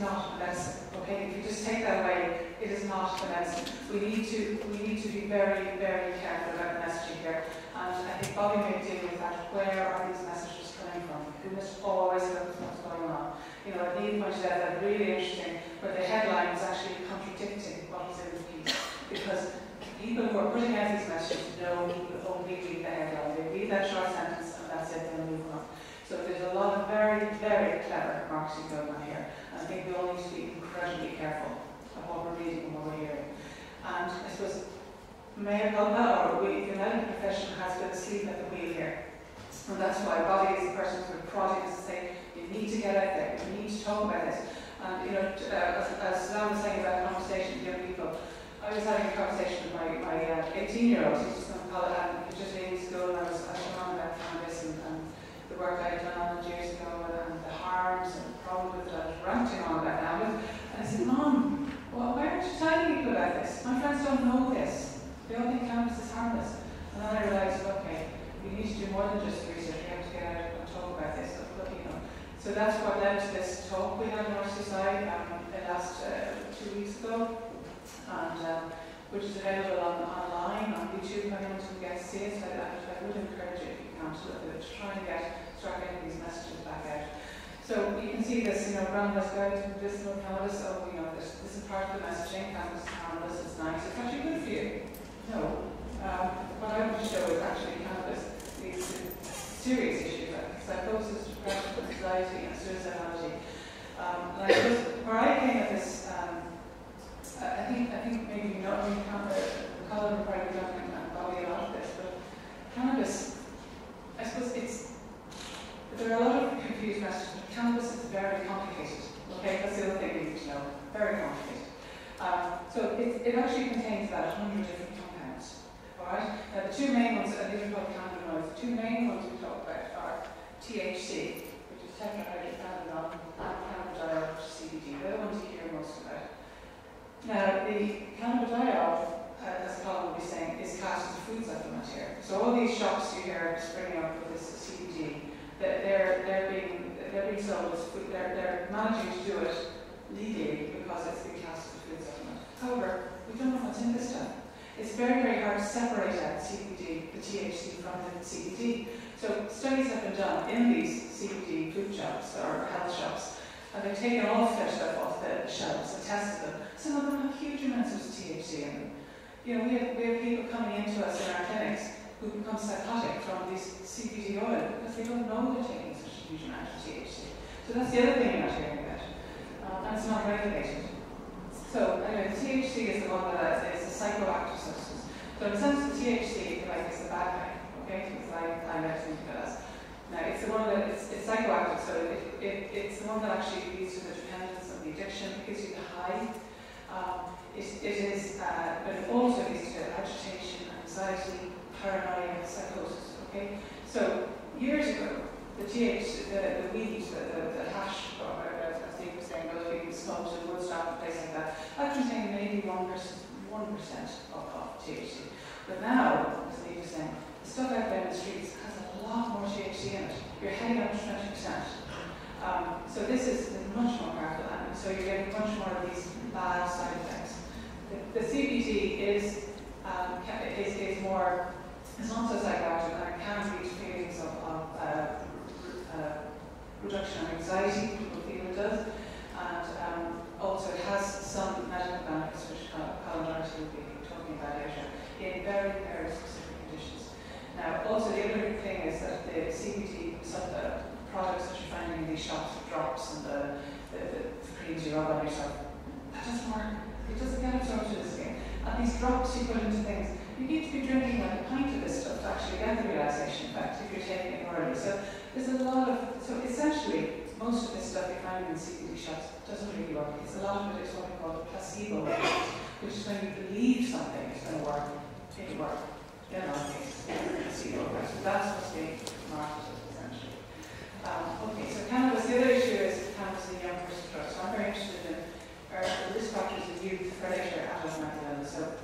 not a medicine, okay? If you just take that away, it is not a medicine. We need to we need to be very, very careful about messaging here. And I think Bobby may deal with that. Where are these messages coming from? We must always look at what's going on. You know, Neil pointed out that really interesting where the headline is actually contradicting what is in the piece. Because people who are putting out these messages know only read the headline. They read that short sentence and that's it, they'll move on. So there's a lot of very, very clever marketing going on here. I think we all need to be incredibly careful of what we're reading and what we're hearing. And I suppose Mayor Culpa, or we, the medical profession has been asleep at the wheel here. And that's why Bobby is the person who prodding us to say, you need to get out there, you need to talk about this. And you know, uh, as, as Sam was saying about conversation with young people, I was having a conversation with my, uh, 18 year old, he's just going to call it, just leaving school, and I was, on about cannabis and, and the work I had done years ago, and, I ranting on about. And I said, Mom, well, why aren't you telling people about this? My friends don't know this. They all think cannabis is harmless. And then I realized, okay, we need to do more than just research. We have to get out and talk about this. So that's what led to this talk we had in our society um, last uh, two weeks ago, and um, which is available on, online on YouTube. If anyone can get to see it, I, I, would encourage you if you can to, to try and get start getting these messages back out. So you can see this, you know, Randall's Guide to Medicinal Cannabis. Oh, you know, this, this is part of the messaging. Cannabis is harmless. It's nice. It's actually good for you. No. Um, what I want to show is actually cannabis leads to serious issues like psychosis, depression, anxiety, and suicidality. Um, and I suppose where I came at this, um, I think I think maybe not only Colin probably done and Bobby a lot of this, but cannabis, I suppose it's there are a lot of confused messages, but cannabis is very complicated. Okay, that's the other thing we need to know. Very complicated. Um, so it, it actually contains about 100 different compounds. Alright? Now the two main ones, and these are called cannabinoids, the two main ones we talk about are THC, which is tetrahydrocannabinol, and cannabidiol, which is CBD. They're the ones you hear most about. Now the cannabidiol, uh, as Colin will be saying, is classed as a food supplement here. So all these shops you hear springing up with this CBD, that they're, they're being they're being sold as food, they're, they're managing to do it legally because it's being classed as a food supplement. However, we don't know what's in this stuff. It's very, very hard to separate out CBD, the THC from the So studies have been done in these CBD food shops or health shops, and they've taken all of their stuff off the shelves and tested them. Some of them have huge amounts of THC in them. You know, we have, we have people coming into us in our clinics who become psychotic from this CBD oil because they don't know they're taking such a huge amount of THC. So that's the other thing you're not hearing about. Um, and it's not regulated. So anyway, THC is the one that is a psychoactive substance. So in a sense, THC, like, is the bad guy. It's like I mentioned us. Now it's the one that it's, it's psychoactive, so it, it, it's the one that actually leads to the dependence and the addiction, it gives you the high. Um, it, it is, uh, but it also leads to agitation, anxiety, paranoia, psychosis. Okay, so years ago, the TH, the, the weed, the, the, the hash, or as Steve was saying, those being smoked in Woodstock and places like that, that contained maybe one percent, percent of, of THC. But now, as Steve was saying, stuff out there in the streets has a lot more THC in it. You're heading up to twenty percent. Um, so this is, much more powerful, and so you're getting much more of these bad side effects. The, the CBD is um, is, is more it's not so psychoactive and it can to feelings of, of uh, uh, reduction of anxiety, people feel it does, and um, also it has some medical benefits which Colin Doherty will be talking about later in very, very specific. Now, also the other thing is that the some the uh, products that you're finding in these shops, the drops and the, the, the, the creams you rub on yourself, that doesn't work. It doesn't get absorbed to the skin. And these drops you put into things, you need to be drinking like a pint of this stuff to actually get the relaxation effect if you're taking it orally. So there's a lot of, so essentially, most of this stuff you find in CBD shops doesn't really work. It's a lot of it is what we call placebo effect, which is when you believe something is going to work, it work. In our case, placebo effect. So that's what's being marketed essentially. Um, okay, so cannabis, the other issue is cannabis in young person drugs. So I'm very interested in our, the risk factors of youth for mental illness. So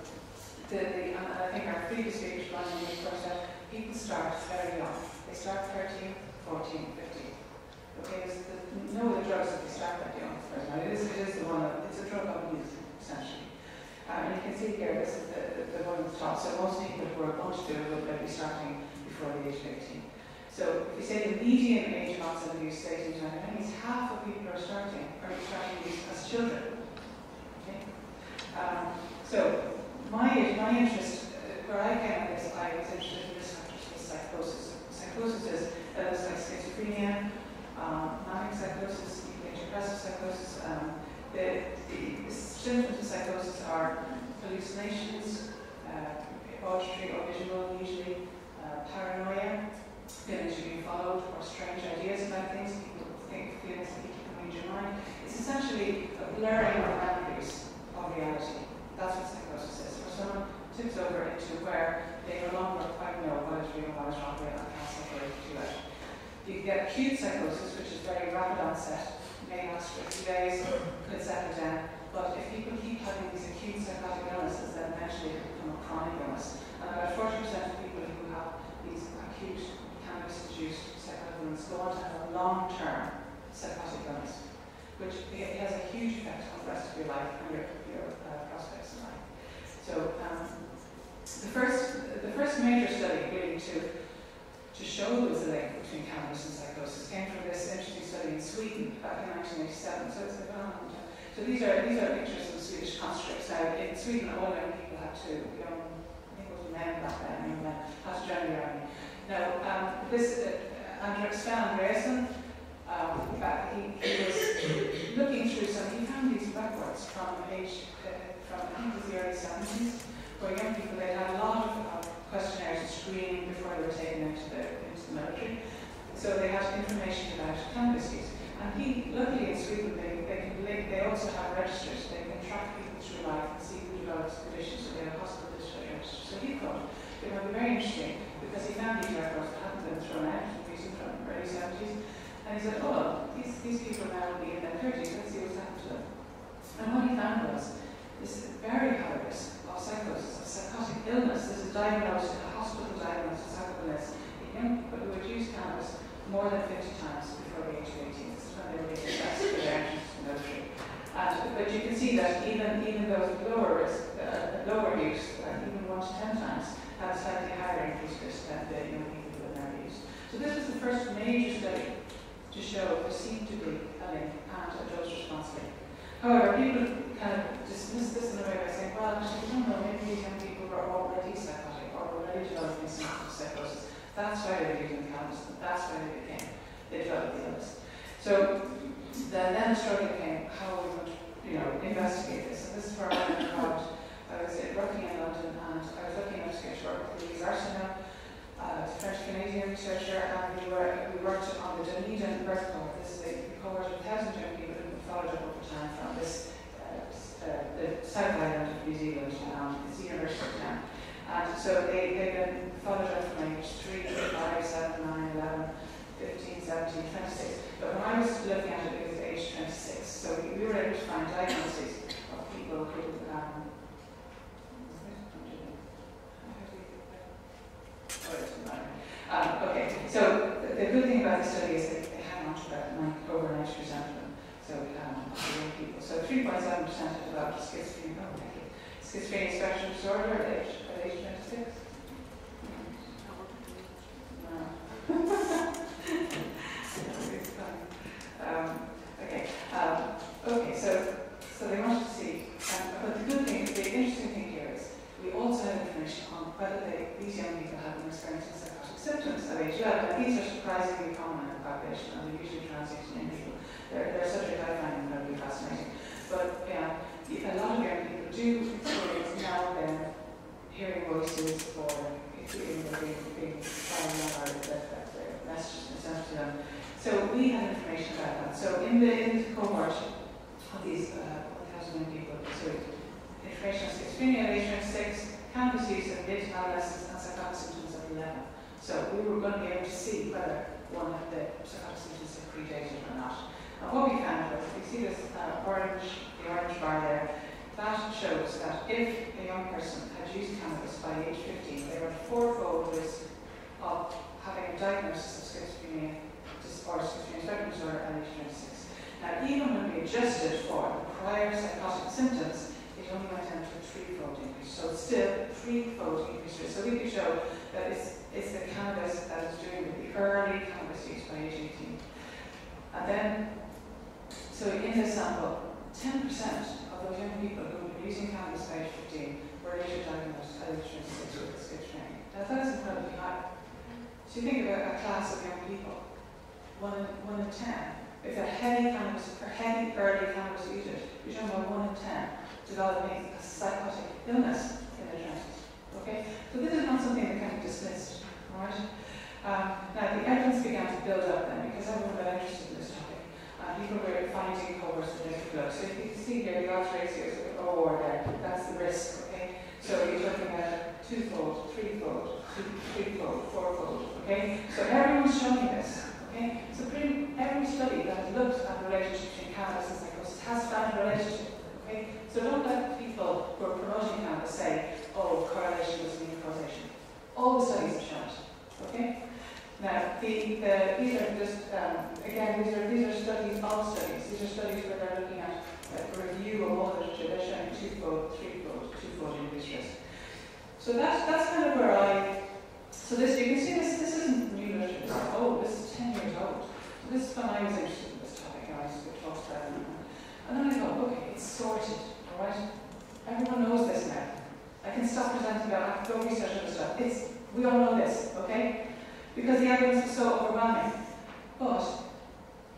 the, the, and I think our previous speakers, Brian and first people start very young. They start 13, 14, 15. Okay, there's the, no other drugs that they start that young. It is, it is the one it's a drug of youth, essentially. Um, and you can see here, this is the, the, the one at the top. So most people who are going to do it will be starting before the age of 18. So if you say the median age of onset of use is 18 to 19, that means half of people are starting are starting use as children. Okay? Um, so my, my interest, uh, where I came at this, I was interested in risk factors for psychosis. Psychosis is levels like schizophrenia, um, manic psychosis, major depressive psychosis. Um, the, the symptoms of psychosis are hallucinations, uh, auditory or visual usually, uh, paranoia, feelings you're being followed, or strange ideas about things, people think feelings that keep coming into your mind. It's essentially a blurring of boundaries of reality. That's what psychosis is. Where someone tips over into where they no longer quite know what is real what is not real and can't separate two out. You get acute psychosis, which is very rapid onset, may last for a few days, could settle down. But if people keep having these acute psychotic illnesses, then eventually it become a chronic illness. And about 40% of people who have these acute cannabis-induced psychotic illness go on to have a long-term psychotic illness, which it has a huge effect on the rest of your life and your, your uh, prospects in life. So um, the first the first major study really to to show there was a link between cannabis and psychosis came from this interesting study in Sweden back in 1987. So it's a phenomenal so these are these are pictures of Swedish conscripts. So in Sweden, all young people had to young, I think it was men back then, young men had to join the army. Now um, this uh, Andreasson, um, he, he was looking through some. He found these records from age uh, from I think it was the early 70s, where young people they had a lot of uh, questionnaires screening before they were taken into the into the military. So they had information about cannabis. And he, luckily in Sweden, they, they link, they also have registers, they can track people through life and see who develops conditions, so they have hospital discharge registers. So he thought it would be very interesting because he found these records that hadn't been thrown out from recent from the early 70s. And he said, oh, well, these, these people now will be in their 30s, let's see what's happened to them. And what he found was this very high risk of psychosis, of psychotic illness. This is diagnosed, a hospital diagnosis, psychosis in young people who had used cannabis more than 50 times before the age of 18. This is when they were being assessed for their entrance to military. And, but you can see that even, even those lower risk, uh, lower use, uh, even 1 to 10 times, have a slightly higher increased risk than the young people used. So this was the first major study to show there seemed to be a link and a dose response link. However, people kind of dismiss this in a way by saying, well, actually, we don't know, maybe these young people were already psychotic or already developing symptoms of psychosis. That's why they were using cannabis, that's why they became, they developed the illness. So the, then the struggle came, how we would, you know, investigate this. And this is where I went. I was working in London and I was looking at to work with Louise Arseneault, uh, a French-Canadian researcher, and we, were, we worked on the Dunedin birth cohort. This is a cohort of 1,000 young people who been followed up over time from this, uh, uh, the South Island of New Zealand, um, it's the University of Town. And so they, they've been followed up from age 3, 5, 7, 9, 11, 15, 17, 26. But when I was looking at it, it was age 26. So we, we were able to find diagnoses of people who um, um, okay, so the, the, good thing about the study is that they had not about nine, over 90% of them. So um, people. So 3.7% have developed schizophrenia. Oh, thank you. Schizophrenia spectrum disorder at age, at age 26. um, okay. Um, okay. So, so they wanted to see. Um, but the good thing, the interesting thing whether they, these young people have an experience of psychotic symptoms of yeah, but these are surprisingly common in the population, and they're usually transient and usual. They're, they're subject I that would be fascinating. But yeah, a lot of young people do experience now and then hearing voices or experiencing being being found out that affect their messages something to them. So we have information about that. So in the, in the cohort of these uh, 1,000 people, so information on schizophrenia, age 6, cannabis use at mid adolescence, and psychotic symptoms at 11. So we were going to be able to see whether one of the psychotic symptoms had predated or not. And what we found was, you see this uh, orange, the orange bar there, that shows that if a young person had used cannabis by age 15, they were fourfold risk of having a diagnosis of schizophrenia or schizophrenia spectrum disorder at age 26. Now, even when we adjusted for the prior psychotic symptoms, it only went down to a threefold increase. So it's still threefold increase. So we could show that it's, it's the cannabis that is doing the early cannabis use by age 18. And then, so in this sample, 10% of those young people who were using cannabis by age 15 were later diagnosed age 26 with schizophrenia. Now that is incredibly high. So you think about a class of young people, one in, one in 10. If they're heavy cannabis, or heavy early cannabis users, you're talking about one in 10 developing a psychotic illness in their 20s. Okay? So this is not something that can be dismissed. Alright? Um, now the evidence began to build up then because everyone got interested in this topic. Uh, people were finding cohorts that they could. So if you can see here, the odds ratios are lower there. That's the risk, okay? So you're talking about twofold, threefold, threefold, fourfold, okay? So everyone's showing this, okay? So pretty, every study that has looked at the relationship between cannabis and psychosis has found a relationship, okay? So don't let people who are promoting cannabis say, oh, correlation doesn't mean causation. All the studies have shown it, okay? Now, the, the, these are just, um, again, these are, these are studies, all studies. These are studies where they're looking at a review of all the literature. They're showing twofold, threefold, twofold increased risk. So that's, that's kind of where I, so this, you can see this, this isn't new literature. This is old, this is 10 years old. So this is when I was interested in this topic, I used to talk about. And then I thought, okay, it's sorted, all right? Everyone knows this now. I can stop presenting about, I have to go research other stuff. It's, we all know this, okay? because the evidence is so overwhelming. But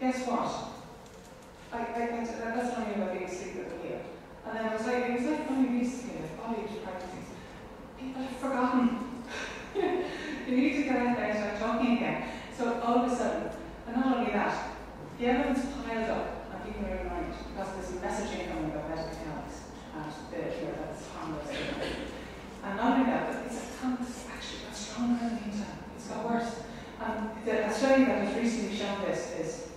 guess what? I, I, I that's not even about being asleep at the wheel. And then I was like, it was like funny recently with college practices. People have forgotten. you need to get out there and start talking again. So all of a sudden, and not only that, the evidence piled up and people are reminded because there's messaging coming about medical cannabis and the, you that's harmless. And not only that, but it's a cannabis actually got stronger in the meantime it's got worse. Um, the, a study that has recently shown this is,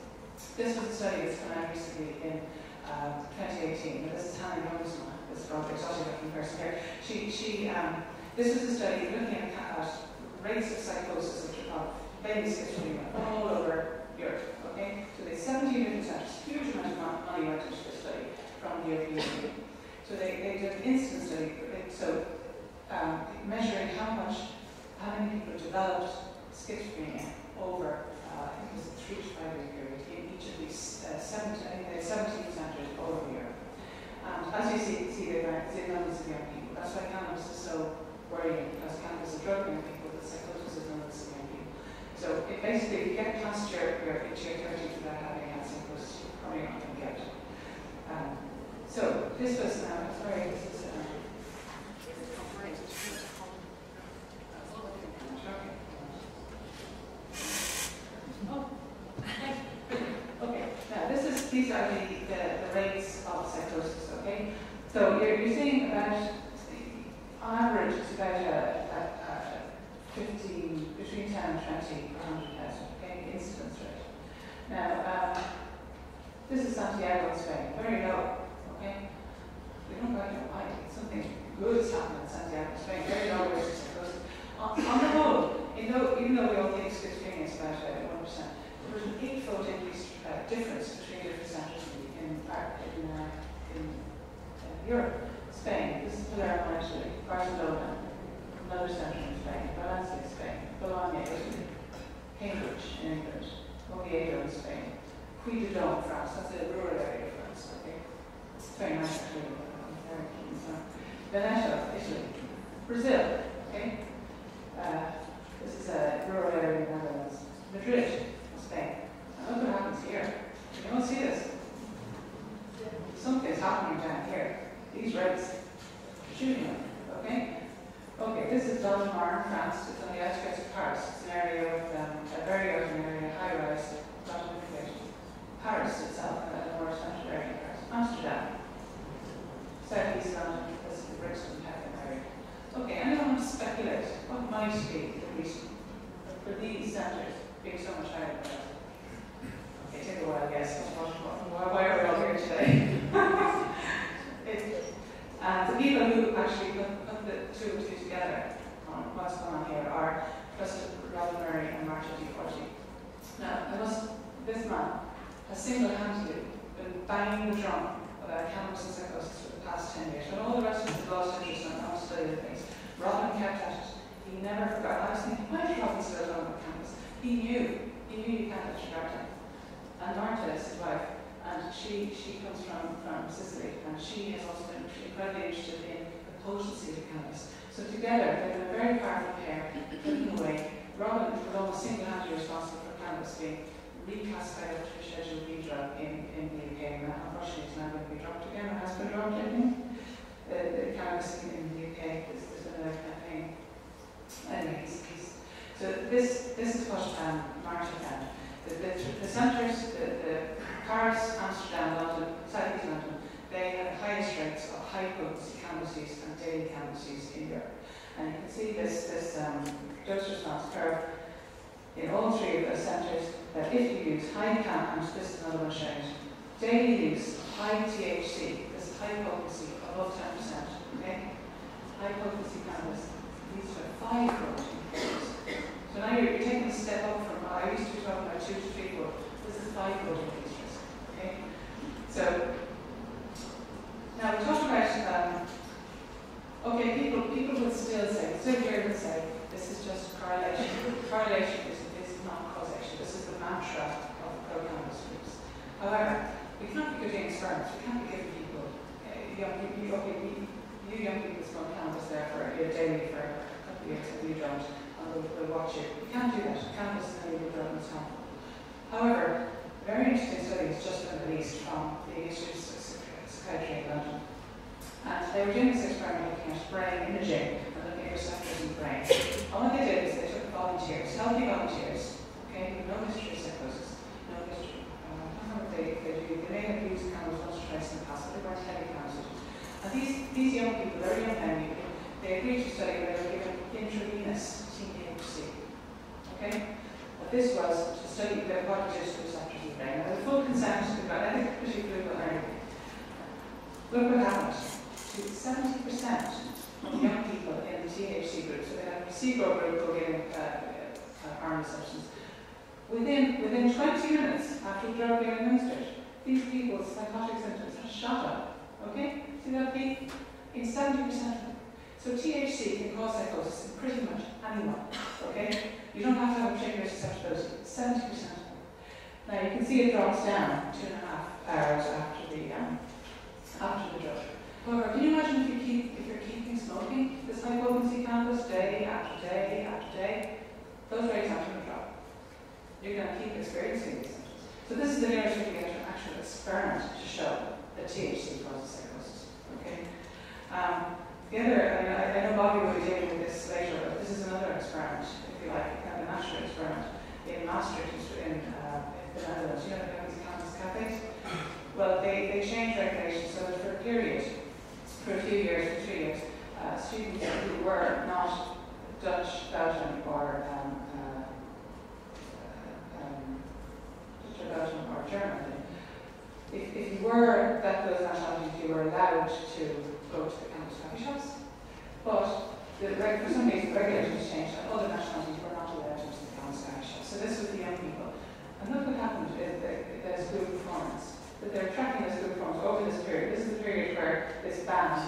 this was a study that's come out recently in uh, 2018, but this is Hannah Jongsma this rather exotic looking person here. She, she, um, this was a study looking at, at rates of psychosis of baby schizophrenia all over Europe. Okay, so they 17 different centers, huge amount of money went into this study from the European Union. So they, they did an incidence study, so um, measuring how much how many people developed schizophrenia over, uh, I think it was a three to five year period in each of these uh, 17, I think there 17 centres all over Europe. And as you see, see there are numbers of young people. That's why cannabis is so worrying, because cannabis is a drug in people, but psychosis is numbers of young people. So it basically, if you get past your, your, your 30s without having had psychosis, you're probably not going to get it. Um, so this was, uh, sorry, this is uh, Okay, now this is, these are the, the, the rates of psychosis, okay? So you're, you're seeing about, on average, it's about a, a, a 15, between 10 and 20 per 100,000, okay, incidence rate. Now, um, this is Santiago in Spain, very low, okay? We don't quite know why, something good is happening in Santiago in Spain, very low rates of psychosis. On, on the whole, you know, even though we all think schizophrenia is about uh, 1%, there was an eightfold increase uh, difference between different centres in, in, in, uh, in uh, Europe. Spain, this is Palermo actually, Barcelona, another centre in Spain, Valencia, Spain, Bologna, Italy, Cambridge in England, Oviedo in Spain, Puy de Dôme, France, that's a rural area of France, okay? It's very nice actually, keen, so. Veneto, Italy, Brazil, okay? Uh, this is a rural area in the Netherlands. Madrid, Spain. And look what happens here. You don't see this. Something's happening down here. These rates are shooting up. Okay? Okay, this is Donmar in France. It's on the outskirts of Paris. It's an area of um, a very urban area, high rise, lot of. Paris itself, uh, the more central area of Paris, Amsterdam, southeast London, this is the Brixton Peckham area. Okay, don't want to speculate what might be the reason for these centres being so much higher than that. Take a. What, what, why are we all here today? it, and uh, the people who actually put, put the two and two together on what's going on here are Professor Robin Murray and Marta Di Forti. Now, I must, this man has single-handedly been banging the drum about cannabis and psychosis for the past 10 years. When all the rest of us lost interest in how to study the things, Robin kept at it. He never forgot. I was thinking, why did Robin still on with cannabis? He knew. He knew you can't disregard him. And Marta is his wife, and she, she comes from, from Sicily, and she has also been incredibly interested in the potency of cannabis. So together, they're a very powerful pair, putting away. Robin was almost single-handedly responsible for cannabis being reclassified to a Schedule B drug in, in the UK, and unfortunately it's now going to be dropped again, or has been dropped, I think. The, the cannabis in, in the UK is, is another campaign. Anyway, he's, he's, so this, this is what um, Marta found. The, the, the centres, the, the Paris, Amsterdam, London, South East London, they have the highest rates of high potency cannabis use cannabis use in Europe. And you can see this, this um, dose response curve in all three of those centres that if you use high cam, and this is another one shown, daily use high THC, this is high potency, above 10%, okay? High potency cannabis leads to a five protein So now you're, you're taking a step up from, I used to be talking about two to three fold, this is five protein features, okay? So, now we talked about, um, okay, people, people would still say, here would say, this is just correlation. Correlation is not causation, this is the mantra of pro-cannabis groups. However, we can't be doing experiments, we can't be giving people, uh, young you, okay, you, you young people smoke cannabis there for a daily for a couple of years and you don't, and we'll, we'll watch it. We can't do that. Cannabis is drug and it's. However, very interesting studies just been released from the Institute of Psychiatry in London. And they were doing this experiment looking at brain imaging and looking at receptors in the brain. And what they did is they took volunteers, healthy volunteers, okay, no history of psychosis, no history. Uh, they, they, do, they may have used cannabis once or twice in the past, but they weren't heavy pharmaceuticals. And these, these young people, very young men, they agreed to study where they were given intravenous THC. Okay? But this was to study the, what it is to receptors in the brain. And the full consent, I it's pretty political irony. Look what happened. To 70% of young people in the THC group, so they had a placebo group who were getting uh, uh, substance, Within, within 20 minutes after the drug being administered, these people's psychotic symptoms have shot up. Okay? See that peak? In 70% of them. So THC can cause psychosis in pretty much anyone. Okay? You don't have to have a particular susceptibility. 70% of them. Now you can see it drops down two and a half hours after the um, after the drug. However, can you imagine if you keep if you're keeping smoking this high potency cannabis day after day after day? Those rates aren't going to drop you're going to keep experiencing these symptoms. So this is the nearest we can get to an actual experiment to show that THC causes psychosis. Okay. Um, the other, I, mean, I, know Bobby will be dealing with this later, but this is another experiment, if you like, a natural experiment in Maastricht in, uh, the Netherlands. You know, these cannabis cafes. Well, they, they changed regulations so that for a period, for a few years, for three years, uh, students who were not Dutch, Belgian, or um, Belgium or Germany. If, if you were that those nationalities, you were allowed to go to the cannabis coffee shops, but the, for some reason the regulations changed and other nationalities were not allowed to go to the cannabis coffee shops. So this was the young people. And look what happened is that there's good performance. That they're tracking this good performance over this period. This is the period where this ban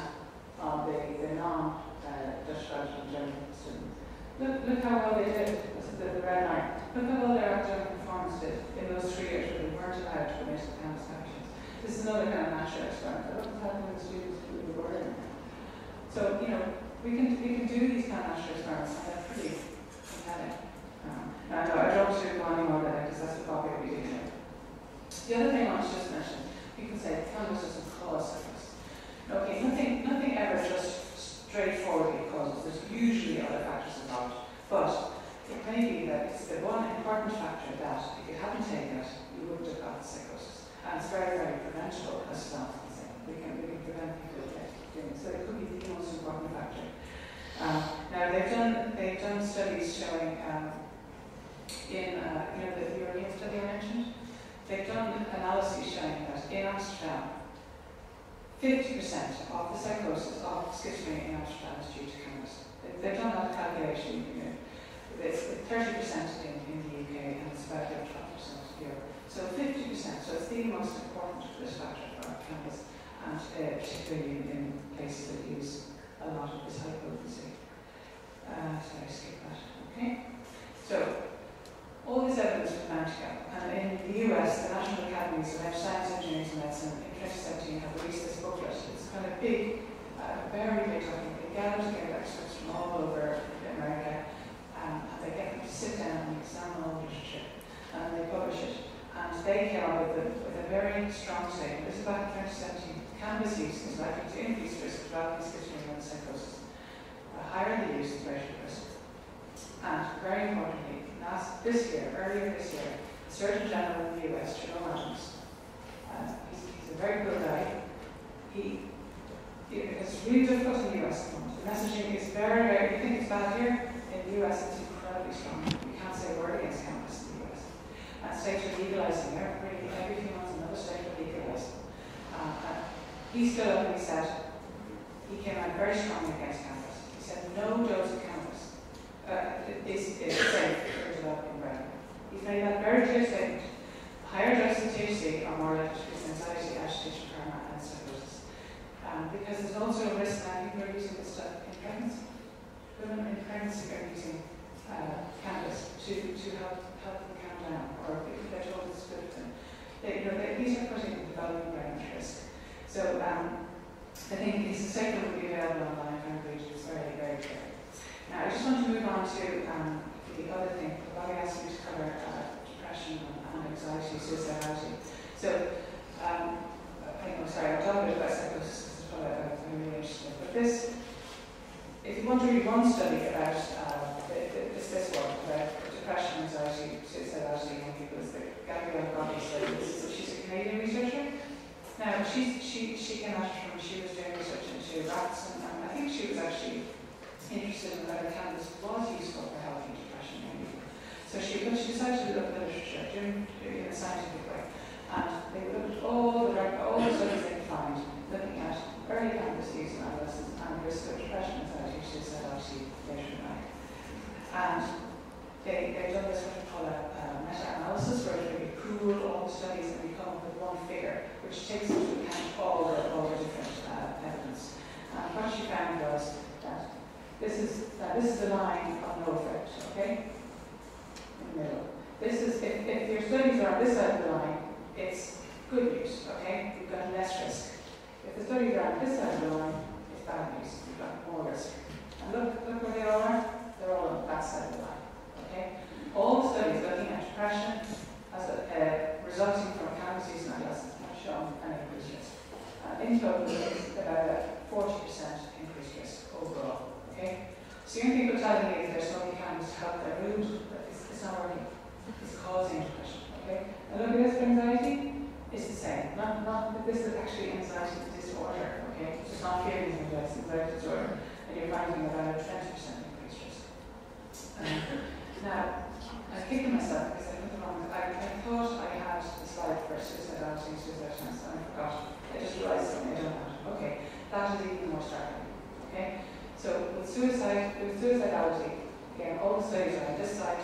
on the, the non-Dutch, uh, Belgian, German students. Look, look how well they did. This is the, the red line. Look how well their academic performance did in those three years where they weren't allowed to commit to campus actions. This is another kind of natural experiment. What was happening with students who were in So, you know, we can we can do these kind of natural experiments and they're pretty compelling. Um, now, I don't want to go any more that because that's what Bobby will be. The other thing I want to just mention, you can say cannabis doesn't cause sickness. Okay, nothing nothing ever just straightforwardly causes. There's usually other factors involved. But it may be that it's the one important factor that if you hadn't taken it, you wouldn't have got psychosis. And it's very, very preventable as well. We can, we can prevent people doing So it could be the most important factor. Um, now they've done they've done studies showing um, in uh, you know the European study I mentioned. They've done analyses showing that in Amsterdam, 50% of the psychosis of schizophrenia in Amsterdam is due to cannabis. They've done that calculation. You it's 30% in, in the UK and it's about 12% in Europe. So 50%, so it's the most important risk factor for cannabis, and uh, particularly in, in, places that use a lot of this high potency. Uh, sorry, skip that. Okay? So, all this evidence was found together, and in the US, the National Academies of Science, Engineering and Medicine in 2017 have released this booklet. It's kind of big, uh, very big document. They gather together experts from all over America um, and they get them to sit down and examine all literature and they publish it. And they came up with a, with a very strong statement. This is back in 2017. Cannabis use is likely to increase risk of developing schizophrenia and psychosis. The higher the use, the greater the risk. And very importantly, last this year, earlier this year, the Surgeon General in the US, Jerome Adams, uh, he's, he's a very good guy. He, it's really difficult in the US the. Messaging is very, very, you think it's bad here? in the US, it's incredibly strong. We can't say a word against cannabis in the US. And states are legalizing every, every few months, another state are legalizing. Uh, uh, he stood up and he said, he came out very strongly against cannabis. He said, no dose of cannabis uh, is, is safe for developing brain. He's made that very clear statement. Higher doses of THC are more likely to cause anxiety, agitation, paranoia, and psychosis. Um, because there's also a risk that people are using this stuff in pregnancy women in pregnancy are using uh, cannabis to, to help help them calm down, or if they're told it's good for them. They, you know, they, these are putting the development brain at risk. So um, I think this statement will be available online for everybody. It's very, very clear. Now, I just want to move on to um, the other thing. Bobby asked me to cover uh, depression and anxiety, suicidality. So, um, I'm sorry, I'll talk a bit about psychosis I'm really interested in. But this if you want to read one study about uh, it's this one about depression, anxiety, suicidality in young people, it's the Gabriella Gobbi study. She's a Canadian researcher. Now, she's, she, she came out from, she was doing research into rats, and, and I think she was actually interested in whether cannabis was useful for helping depression in people. So she, she decided to look at literature doing, in a scientific way. And they looked at all the studies they could find, looking at early use in adolescents and risk of depression, anxiety, suicide, obviously later in life. And they, they've done this what we call a, meta-analysis where they pool all the studies and we come up with one figure which takes into account all the, all the different uh, evidence. And what she found was that this is, that this is the line of no effect, okay? In the middle. This is, if, if your studies are on this side of the line, it's good news, okay? You've got less risk. If the studies are on this side of the line, it's bad news. You've got more risk. And look, look where they all are. They're all on that side of the line. Okay? All the studies looking at depression as a, uh, resulting from a cannabis use in adolescents have shown an increased risk. Uh, in total, it's about a 40% increased risk overall. Okay? So young people telling me that they're smoking cannabis to help their mood, it's, it's not working. It's causing depression. Okay? And look at this for anxiety. It's the same. Not, not that this is actually anxiety disorder. Okay? It's just not feeling anxiety, anxiety disorder and you're finding about a 20% increased risk. Um, now, I was kicking myself because I put the wrong, I, I thought I had the slide for suicidality and suicidationist and I forgot. I just realized something I don't have. Okay, that is even more startling. Okay, so with suicide, with suicidality, again, all the studies are on this side.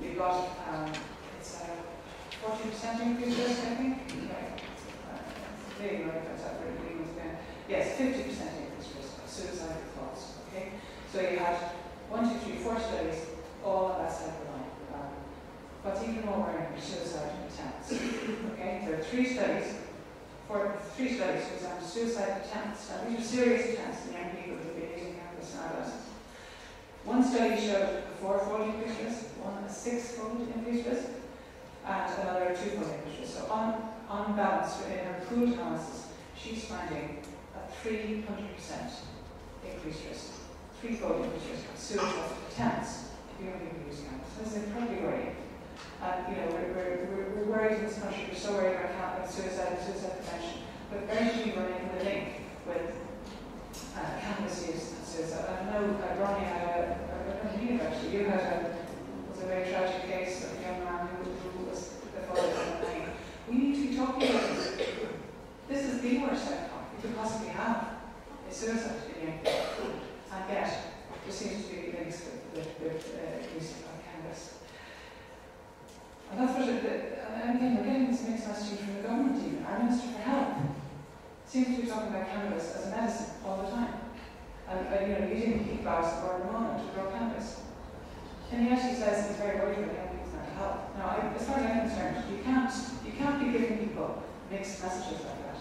You've got, um, it's a 40% increased risk, I think. Okay. Uh, maybe right, that's that really Yes, 50% increased risk of suicidal thoughts. Okay? So you had one, two, three, four studies, all that of the line. Um, what's even more worrying are suicide attempts. Okay? There are three studies, for three studies for example, suicide attempts. Now these are serious attempts in young people who've been cannabis and adolescents. One study showed a four-fold increased risk, one a six-fold increased risk, and another a two-fold increased risk. So on, on balance, in her pooled analysis, she's finding 300% increased risk, threefold increased risk of suicide attempts in young people use cannabis. I said, probably worrying. And, you know, we're, we're, we're, we're worried in this country, we're so worried about cannabis, suicide, and suicide prevention, but few are making the link with uh, cannabis use and suicide. I know, uh, Ronnie had a, a, a university, you had a, was a very tragic case of a young man who, who was the father of a We need to be talking about this. This is the worst outcome we could possibly have, is suicide in young people. And yet, there seems to be links with, with, with uh, use of cannabis. And that's what it, and again, we're getting this mixed messaging from the government even. Our Minister for Health seems to be talking about cannabis as a medicine all the time. And, uh, you know, using heat baths or hormone to grow cannabis. And he actually says he's very worried about young people's mental health. Now, I, as far as I'm concerned, you can't, you can't be giving people mixed messages like that.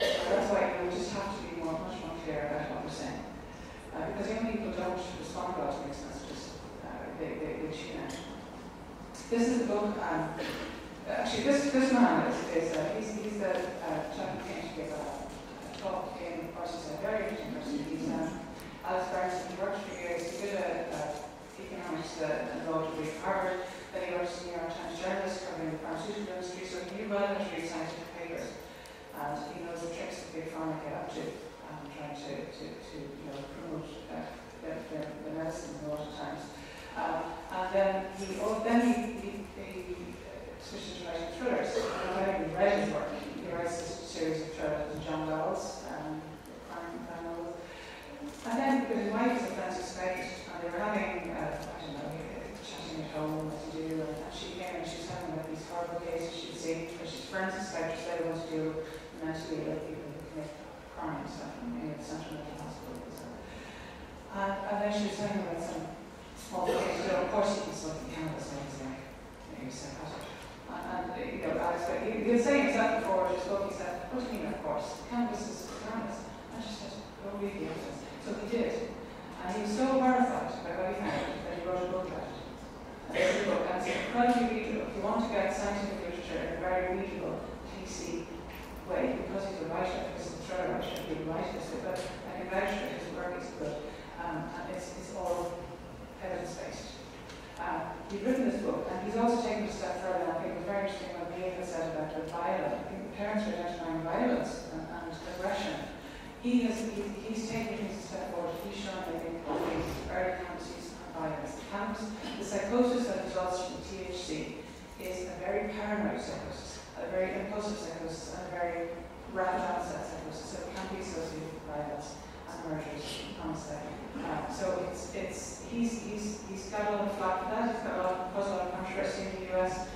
So that's why you know, we just have to be more, much more clear about what we're saying. Uh, because young people don't respond well to mixed messages, uh, they, they, which, you know, this is a book, um, actually this, this man is, is uh, he's, he's the uh, chap who came to give a, a talk in Washington, a very interesting person. He's um, Alex Berenson, he worked for years, he did a, a economics uh, and law degree at Harvard, then he worked as a New York Times journalist covering the pharmaceutical industry, so he knew well how to read scientific papers, and he knows the tricks that big pharma get up to, um, trying to, to, to you know, promote uh, the, the, the medicine a lot of times. Um, and then he, oh, then he, he, he uh, switched to writing thrillers. And I haven't read his work. He writes a series of thrillers with John Wells, um, crime, novels. And then his wife is a Frances Beckett, and they were having, uh, I don't know, chatting at home, what to do, and she came and she was about these horrible cases she'd seen, because she's Frances Beckett, they want to do mentally ill people who commit in central mental hospital. And, then she was telling about some small things, so of course you can in cannabis when he's like, maybe psychotic. And, and you know, Alex, he, he was saying himself before he spoke, he said, what do you mean, of course? Cannabis is cannabis. And she said, go read the evidence. So he did. And he was so horrified by what he found that he wrote a book about it. And book, and it's incredibly readable. If you want to get scientific literature in a very readable, tasty way, because he's a writer, he's a thriller writer, he writes but I can his work is good. Um, and it's, it's all evidence-based. Uh, he's written this book, and he's also taken a step further, I think it was very interesting what Dave has said about the violence. I think the parents are identifying violence and, and aggression. He has, he, he's taken things a step forward. He's shown, I think, these early cannabis and violence. The cannabis, the psychosis that results from THC is a very paranoid psychosis, a very impulsive psychosis, and a very rapid onset psychosis. So it can be associated with violence and murders onset. Uh, so it's, it's he's, he's, he's got a lot of flack for that, he's got a lot, caused a lot of controversy in the US,